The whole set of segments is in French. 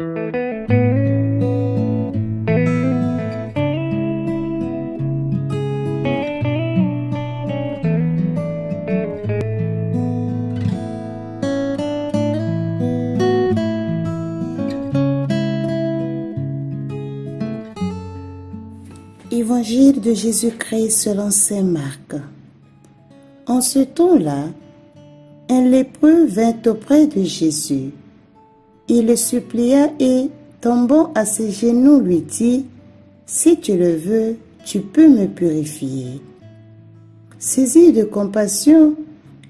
Évangile de Jésus-Christ selon Saint Marc. En ce temps-là, un lépreux vint auprès de Jésus. Il le supplia et, tombant à ses genoux, lui dit, Si tu le veux, tu peux me purifier. Saisi de compassion,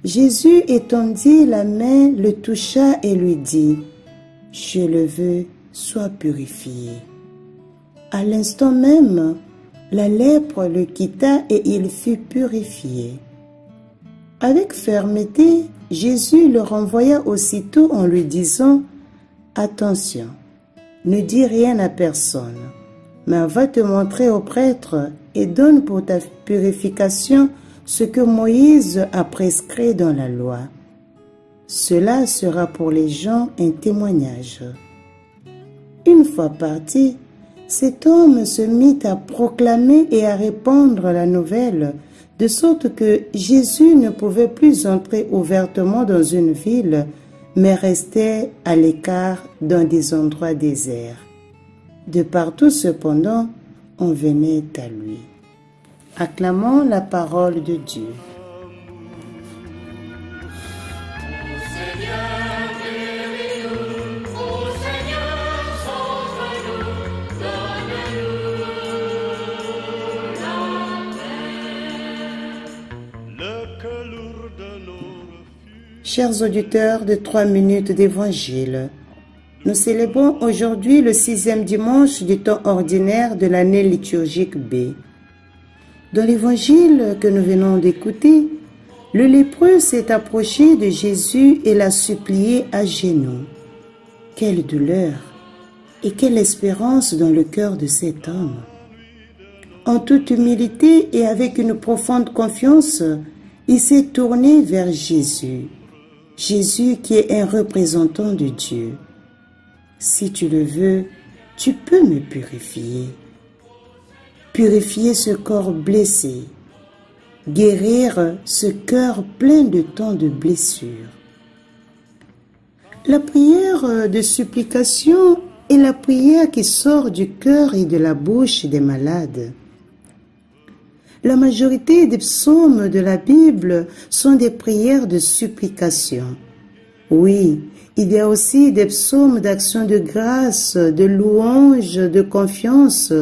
Jésus étendit la main, le toucha et lui dit, Je le veux, sois purifié. À l'instant même, la lèpre le quitta et il fut purifié. Avec fermeté, Jésus le renvoya aussitôt en lui disant, Attention, ne dis rien à personne, mais va te montrer au prêtre et donne pour ta purification ce que Moïse a prescrit dans la loi. Cela sera pour les gens un témoignage. Une fois parti, cet homme se mit à proclamer et à répandre la nouvelle, de sorte que Jésus ne pouvait plus entrer ouvertement dans une ville, mais restait à l'écart dans des endroits déserts. De partout cependant, on venait à lui. Acclamons la parole de Dieu. Chers auditeurs de trois minutes d'évangile, nous célébrons aujourd'hui le sixième dimanche du temps ordinaire de l'année liturgique B. Dans l'évangile que nous venons d'écouter, le lépreux s'est approché de Jésus et l'a supplié à genoux. Quelle douleur et quelle espérance dans le cœur de cet homme. En toute humilité et avec une profonde confiance, il s'est tourné vers Jésus. Jésus qui est un représentant de Dieu. Si tu le veux, tu peux me purifier. Purifier ce corps blessé. Guérir ce cœur plein de tant de blessures. La prière de supplication est la prière qui sort du cœur et de la bouche des malades. La majorité des psaumes de la Bible sont des prières de supplication. Oui, il y a aussi des psaumes d'action de grâce, de louange, de confiance,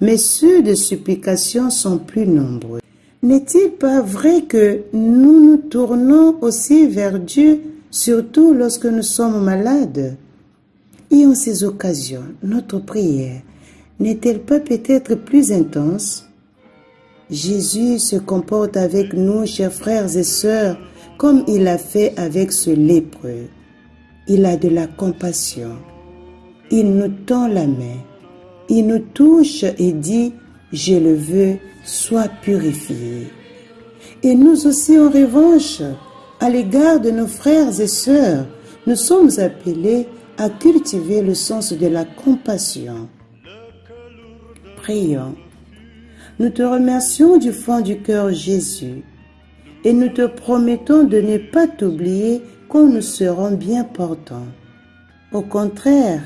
mais ceux de supplication sont plus nombreux. N'est-il pas vrai que nous nous tournons aussi vers Dieu, surtout lorsque nous sommes malades? Et en ces occasions, notre prière n'est-elle pas peut-être plus intense? Jésus se comporte avec nous, chers frères et sœurs, comme il a fait avec ce lépreux. Il a de la compassion. Il nous tend la main. Il nous touche et dit, je le veux, sois purifié. Et nous aussi, en revanche, à l'égard de nos frères et sœurs, nous sommes appelés à cultiver le sens de la compassion. Prions. Nous te remercions du fond du cœur Jésus et nous te promettons de ne pas t'oublier quand nous serons bien portants. Au contraire,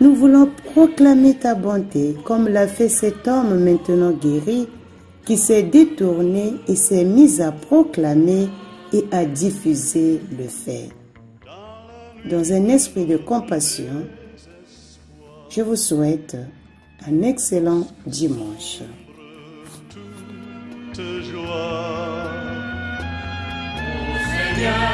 nous voulons proclamer ta bonté comme l'a fait cet homme maintenant guéri qui s'est détourné et s'est mis à proclamer et à diffuser le fait. Dans un esprit de compassion, je vous souhaite un excellent dimanche. Seigneur,